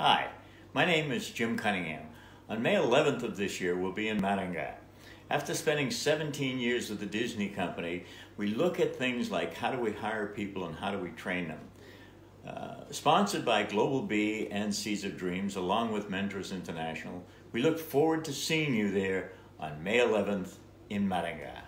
Hi, my name is Jim Cunningham. On May 11th of this year, we'll be in Maringá. After spending 17 years with the Disney Company, we look at things like how do we hire people and how do we train them. Uh, sponsored by GlobalBE and Seeds of Dreams, along with Mentors International, we look forward to seeing you there on May 11th in Maringá.